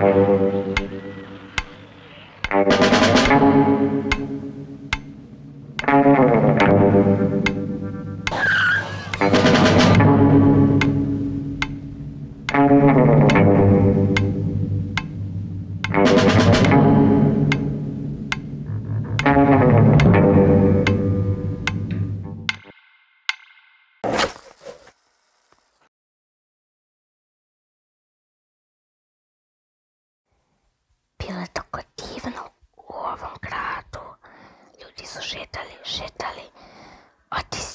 Thank you. Otisci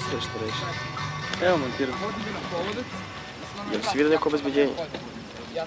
É što reši. Evo montiram. Jel si vidio da je? Ja.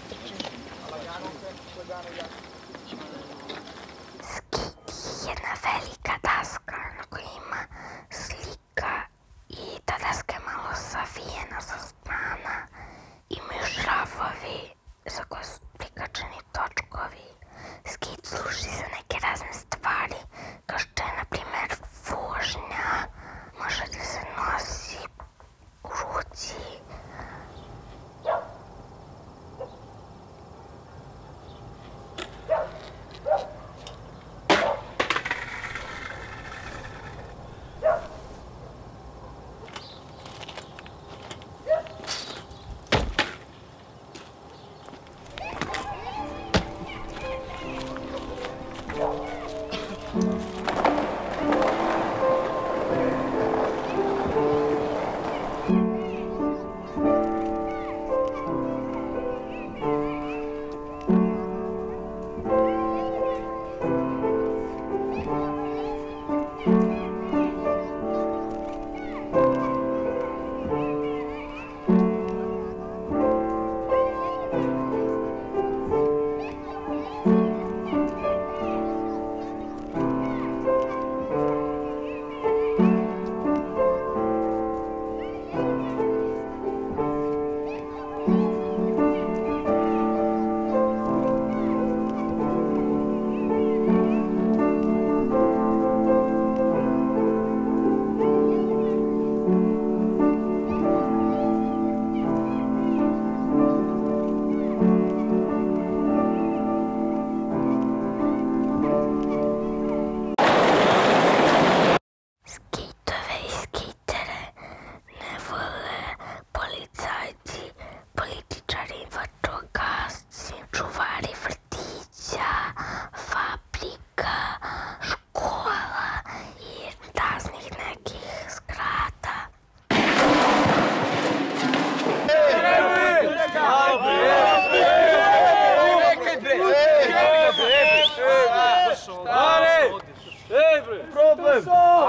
Skejtove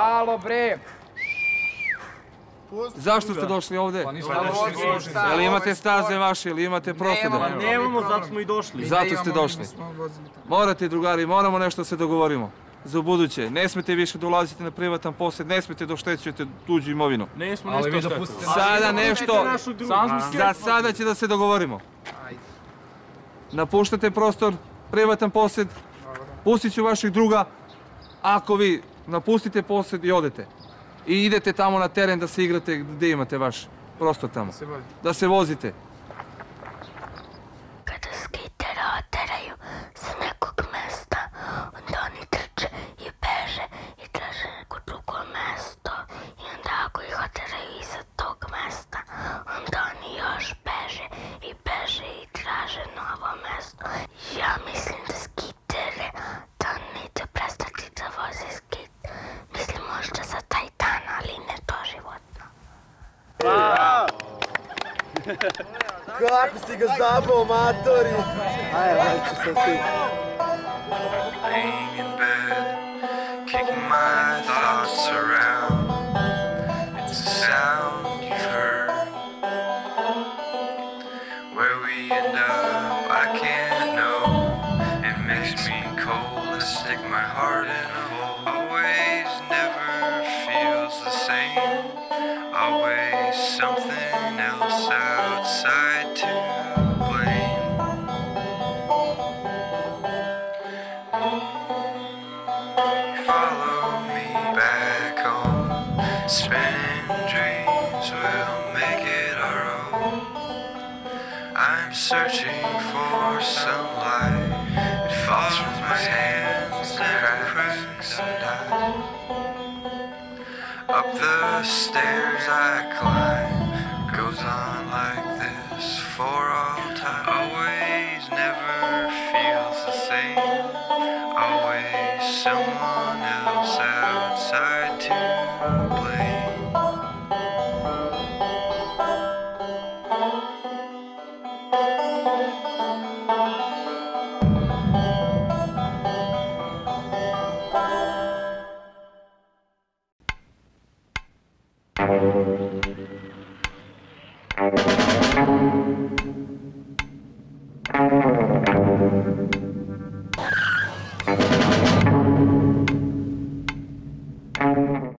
Alo bre! Zašto ste došli ovde? Jel imate staze vaše ili imate prostore? Nemamo, zato smo i došli. Zato ste došli. Morate, drugari, moramo nešto da se dogovorimo. Za buduće, ne smete više da ulazite na privatan posjed, ne smete da oštećujete tuđu imovinu. Ne smo Ali vi nešto dopustite Sada nešto, za sada će da se dogovorimo. Napuštate prostor, privatan posjed, pustit ću vaših druga, ako vi napustite posjed i odete. I idete tamo na teren da se igrate gdje imate vaš prostor tamo. Da se vozite. Kako si ga zabao, matori? Ajde, ajde, se ti. laying in bed, kicking my thoughts around. Outside to blame. Follow me back home. Spinning dreams will make it our own. I'm searching for sunlight. It falls from my hands and cracks and dies. Up the stairs I climb. Goes on like this for all time. Always never feels the same. Always someone else outside to blame. Thank Thank you.